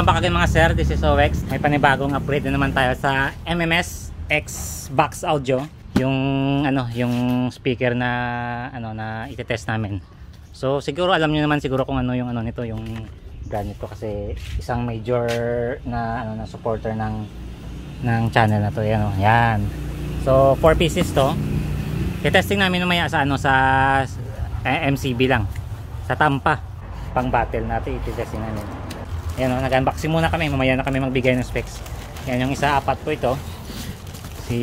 welcome back again mga sir, this is OX. May panibagong upgrade na naman tayo sa MMS X Box Audio. Yung ano, yung speaker na ano na ite-test namin. So siguro alam niyo naman siguro kung ano yung ano nito, yung ganito kasi isang major na ano na supporter ng ng channel na to, yan oh. Yan. So 4 pieces to. I-testing namin mamaya sa ano sa eh, MCB lang. Sa Tampa pang battle natin i-testing namin. Ayan o, nag-unboxing muna kami. Mamaya na kami magbigay ng specs. Yan yung isa, apat po ito. Si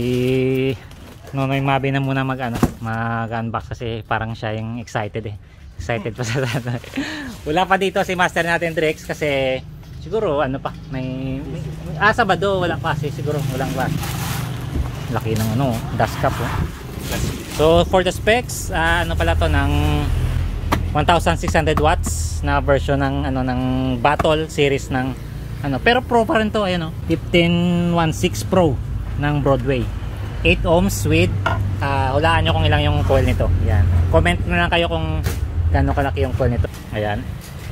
Nonoy Mabi na muna mag, ano, mag-unbox kasi parang siya yung excited eh. Excited pa sa Wala pa dito si master natin Drex kasi siguro ano pa, may, may ah Sabado wala kasi siguro walang pa. Laki ng ano, dust cap oh. So for the specs, uh, ano pala to ng 1600 watts na version ng ano ng Battle series ng ano. Pero pro pa rin to ayun oh. 1516 Pro ng Broadway. 8 ohms with uh, hulaan nyo kung ilang yung coil nito. Yan comment na lang kayo kung gaano kalaki yung coil nito. Ayan.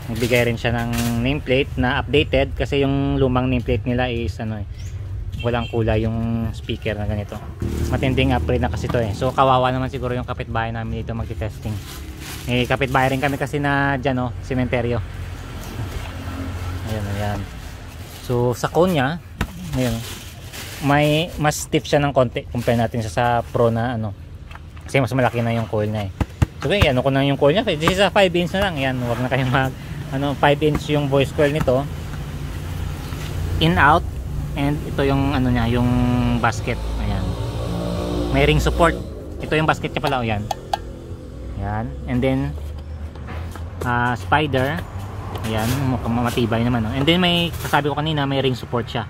Nagbigay rin siya ng nameplate na updated kasi yung lumang nameplate nila is ano eh walang kulay yung speaker na ganito. Matinding upgrade na kasi to eh. So kawawa naman siguro yung kapitbahay namin dito magti-testing. Eh kapitbahay rin kami kasi na dyan oh, sementeryo. Ayan ayan. So sa cone nya ayan, may mas stiff siya ng konti compare natin sa, sa pro na ano. Kasi mas malaki na yung coil na eh. So okay, ano ko na yung coil nya this is a 5 inch na lang. Yan huwag na kayong mag ano 5 inch yung voice coil nito. In out and ito yung ano nya yung basket ayan may ring support ito yung basket niya pala o yan yan. And then uh, spider. Ayan, mukhang matibay naman. No? And then may, kasabi ko kanina, may ring support siya.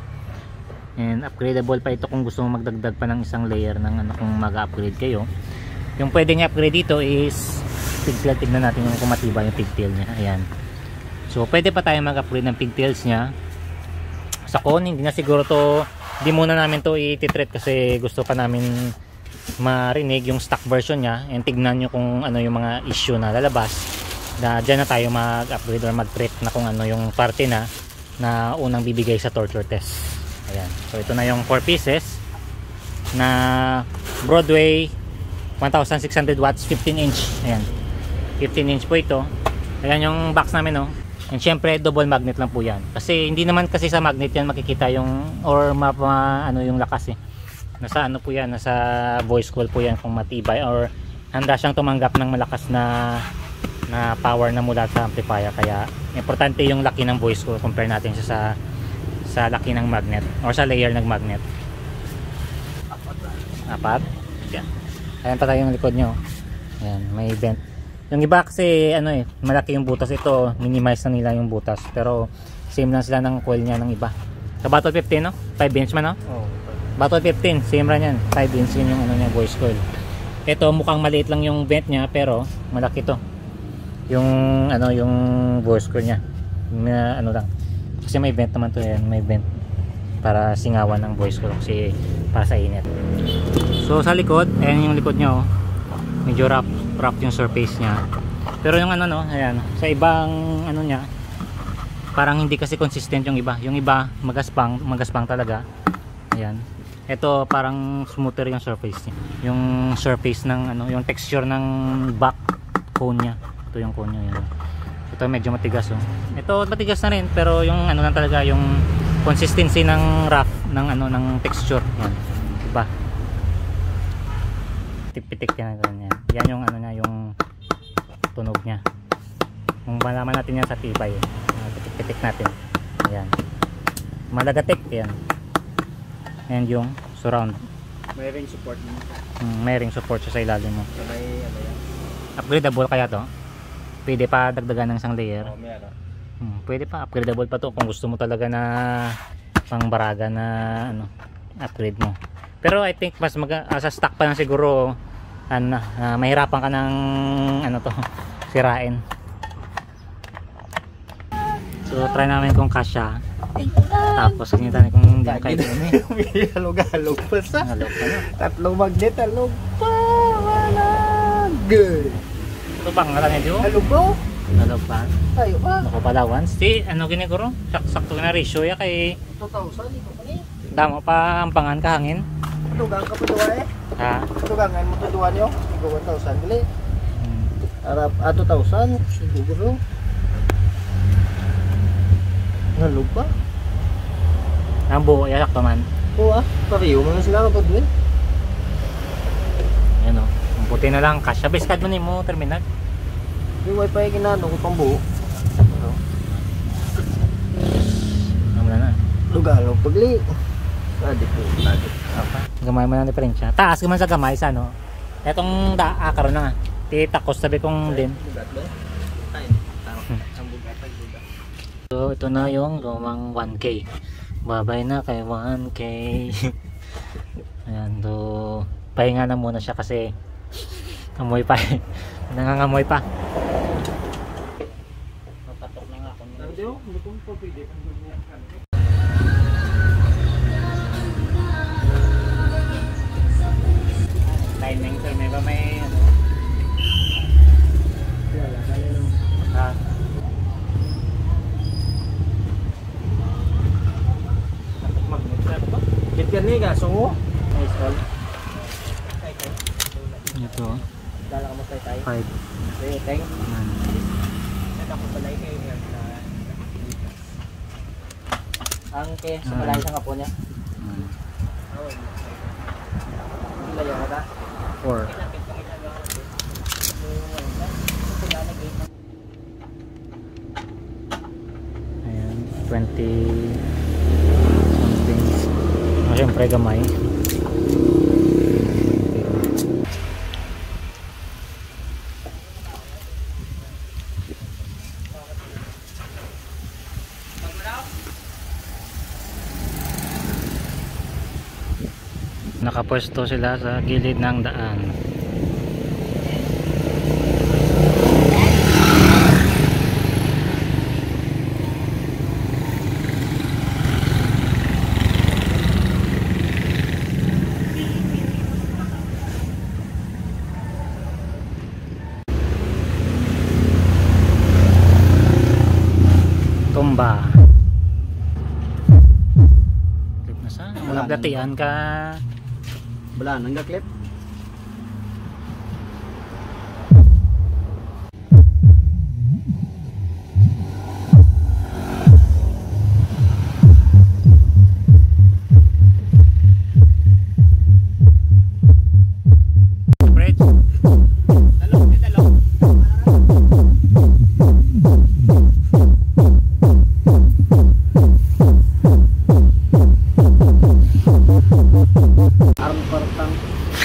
And upgradable pa ito kung gusto mo magdagdag pa ng isang layer ng ano kung mag-upgrade kayo. Yung pwedeng i-upgrade dito is pigtail. Tignan natin yung kung matibay yung pigtail niya. Ayan. So pwede pa tayo mag-upgrade ng pigtails niya. Sa cone, hindi na siguro to, hindi muna namin to i-treat kasi gusto pa namin marinig yung stock version niya and tignan nyo kung ano yung mga issue na lalabas na dyan na tayo mag-upgrade or mag-prep na kung ano yung parte na na unang bibigay sa torture test. Ayan. So ito na yung 4 pieces na Broadway 1600 watts 15 inch. Ayan. 15 inch po ito. Ayan yung box namin no and syempre double magnet lang po yan. Kasi hindi naman kasi sa magnet yan makikita yung or ma, ma ano yung lakas eh. Nasa ano po yan nasa voice coil po yan kung matibay or handa siyang tumanggap ng malakas na na power na mula sa amplifier. Kaya importante yung laki ng voice coil compare natin siya sa sa laki ng magnet or sa layer ng magnet. Apat. Yan ayan. Pa tayo yung likod nyo. Ayan may vent yung iba kasi ano eh malaki yung butas ito minimize na nila yung butas pero same lang sila ng coil niya ng iba sa battle 15 no 5 inch man no oh. Battle 15, same ran yan. 5 inch yun yung ano niya, voice coil. Ito mukhang maliit lang yung vent niya pero malaki to. Yung ano yung voice coil niya. May, ano lang. Kasi may vent naman to yan, may vent para singawan ng voice coil kasi para sa init. So sa likod, ayan yung likod niya oh. Medyo rough, rough yung surface niya. Pero yung ano no, ayan, sa ibang ano niya, parang hindi kasi consistent yung iba. Yung iba magaspang, magaspang talaga. Ayan ito parang smoother yung surface niya yung surface ng ano yung texture ng back cone niya ito yung cone niya yun. ito medyo matigas oh. ito matigas na rin pero yung ano lang talaga yung consistency ng rough ng ano ng texture yan diba pitik-pitik yan ganyan yan. Yung ano niya yung tunog niya. Kung malaman natin yan sa tibay eh. pitik-pitik natin. Yan malagatik yan and yung surround. May ring support mo. Mm, may ring support siya sa ilalim mo. So may ano yan upgradable kaya to? Pwede pa dagdagan ng isang layer? Oh, meron hmm, pwede pa. Upgradable pa to kung gusto mo talaga na pang baraga na ano upgrade mo pero I think mas mag uh, sa stock pa lang siguro ano, uh, mahirapan ka ng ano to sirain so try namin kung kasya tapos kita ni kung hindi mo kayo. Halog-halog pa sa. Halog na. Tatlong magnet, halog pa. Wala. Good. Ito bang nga niyo? Halog bro. Ano pa? Tayo pa. Ako pala once. Di, ano giniguro? Sak sakto na ratio ya kay 2,000. Ikaw pa ni. damo pa ang pangan kahangin. Tugang ka pa duwa eh. Ha? Tugangan mo to duwa niyo. Ikaw 1,000. Gali. Hmm. Arap, ah, 2,000. Siguro. Nalog pa. Ang buo, ya sakto man. Oo ah. Pariyo mo na sila kapag doon. Yan o. Ang puti na lang. Kasya. Biskad mo ni mo terminal. Yung wifi ginano ko pang buo. Ano? Na na. Lugalog pagli. Adik ko. Adik. Apa? Gamay mo na diferensya. Taas ka man sa gamay sa ano. Etong da ah, karon na nga. Ti takos sabi kong din. Ang bugat. So ito na yung lumang 1K. Babay na kay 1K. Ayan, do pahinga na muna siya kasi amoy pa. eh. Nangangamoy pa. Mapatok na nga ako. Hindi oh, hindi ko pa pwede. Timing mo. may stall. Ito, Dala ka mo tay tay. 5. Sige, thank. Yan. Ako pala kayo sa Ang ke sa malay sa kapo niya. Yan. Layo ka ta. 4. Ayan, 20 something. Syempre gamay. Nakapwesto sila sa gilid ng daan. Tumba. Clip na datian ka. Wala nang clip.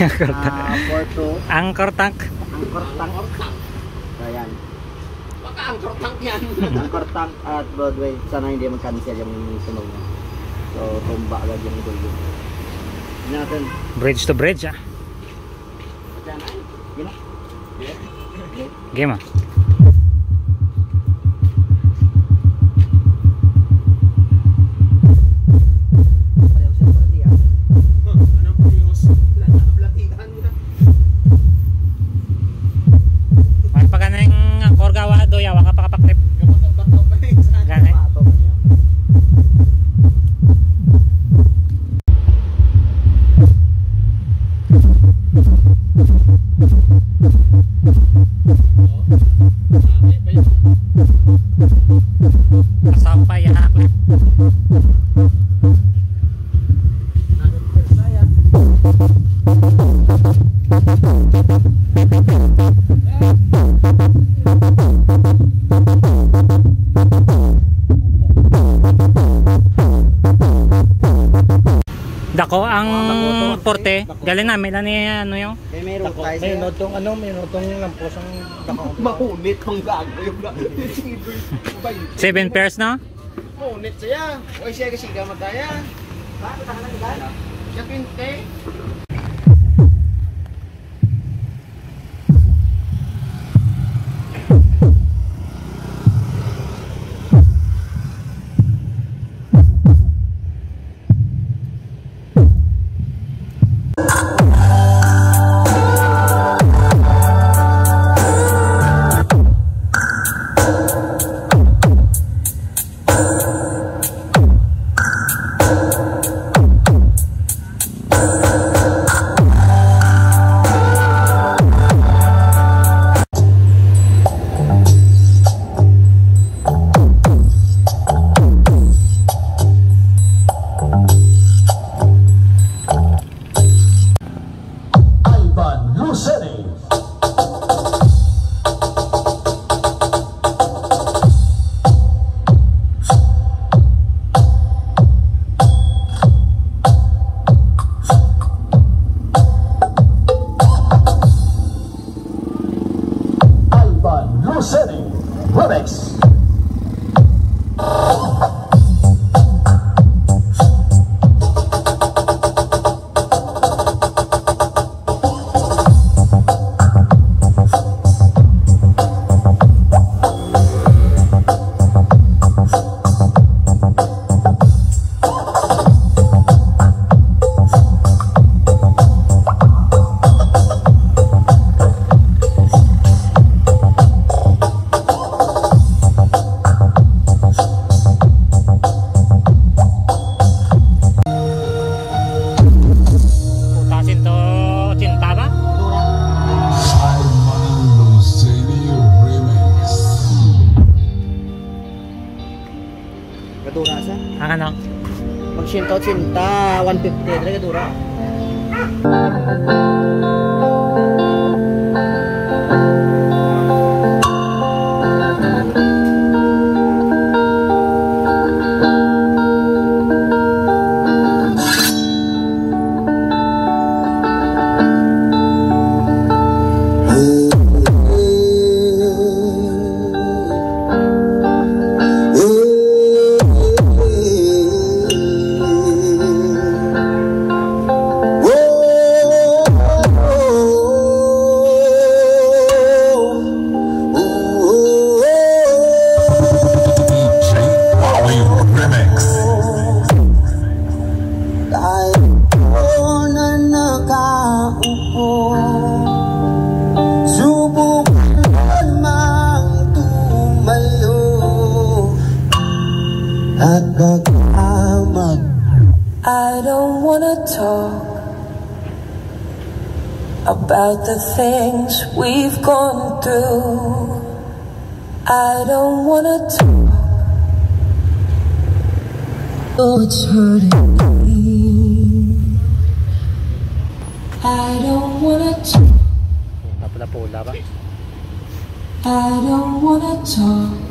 Ah, Porto Angkor tank. Angkor Tank. Ayan. Baka Angkor Tank yan. Angkor Tank at Broadway. Sana hindi mag-cancel yung sunog niya. So, tumba agad yung dulo. Hindi natin. Bridge to bridge ah. Diyan ay. Yun Bye. Dako ang porte. Galing na ni ano yung May meron tayo May notong ano, may notong lampos ang dako. Mahunit ang gago yung. 7 pairs na. Mahunit siya. Uy siya kasi gamat tayo. Bakit ka nang gala? Siya pinte. Van New City. cinta 150 itu ದೂರ talk about the things we've gone through. I don't wanna talk. Oh, it's hurting me. I don't wanna talk. I don't wanna talk.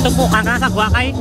Ito po ka nga sa guwakay.